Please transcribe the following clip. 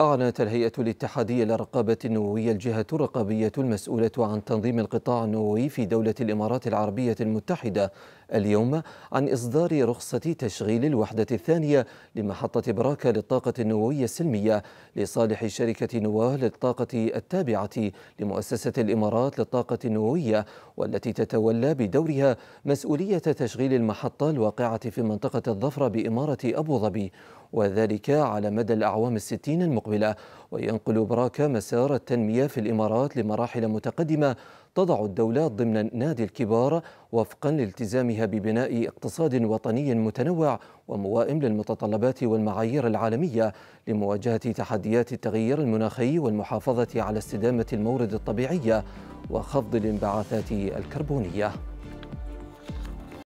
أعلنت الهيئة الاتحادية للرقابة النووية الجهة الرقابية المسؤولة عن تنظيم القطاع النووي في دولة الإمارات العربية المتحدة اليوم عن إصدار رخصة تشغيل الوحدة الثانية لمحطة براكة للطاقة النووية السلمية لصالح شركة نواه للطاقة التابعة لمؤسسة الإمارات للطاقة النووية والتي تتولى بدورها مسؤولية تشغيل المحطة الواقعة في منطقة الظفرة بإمارة أبو ظبي. وذلك على مدى الأعوام الستين المقبلة. وينقل براكة مسار التنمية في الإمارات لمراحل متقدمة تضع الدولة ضمن نادي الكبار وفقا لالتزامها ببناء اقتصاد وطني متنوع وموائم للمتطلبات والمعايير العالمية لمواجهة تحديات التغيير المناخي والمحافظة على استدامة المورد الطبيعية وخفض الانبعاثات الكربونية.